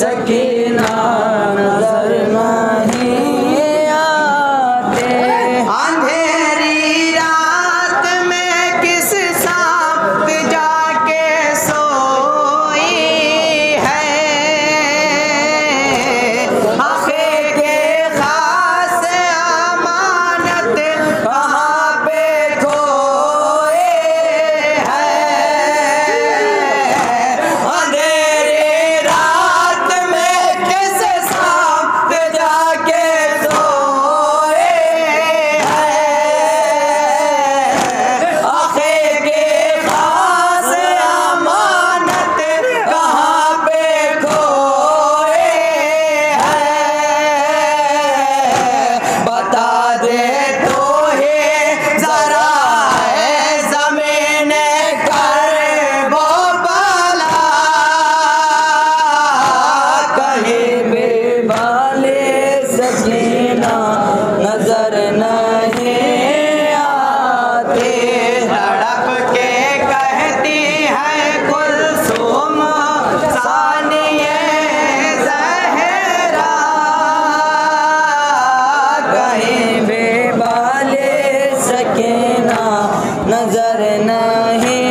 सके रहे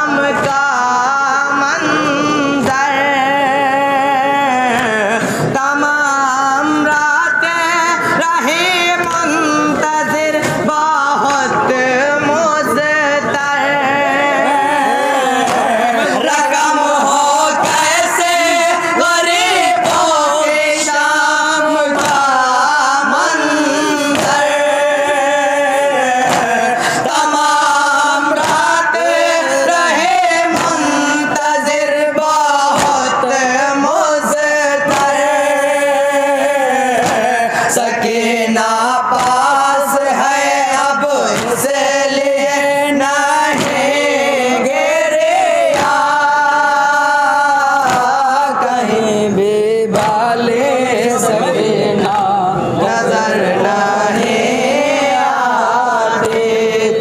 शाम का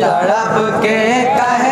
तड़प के कहती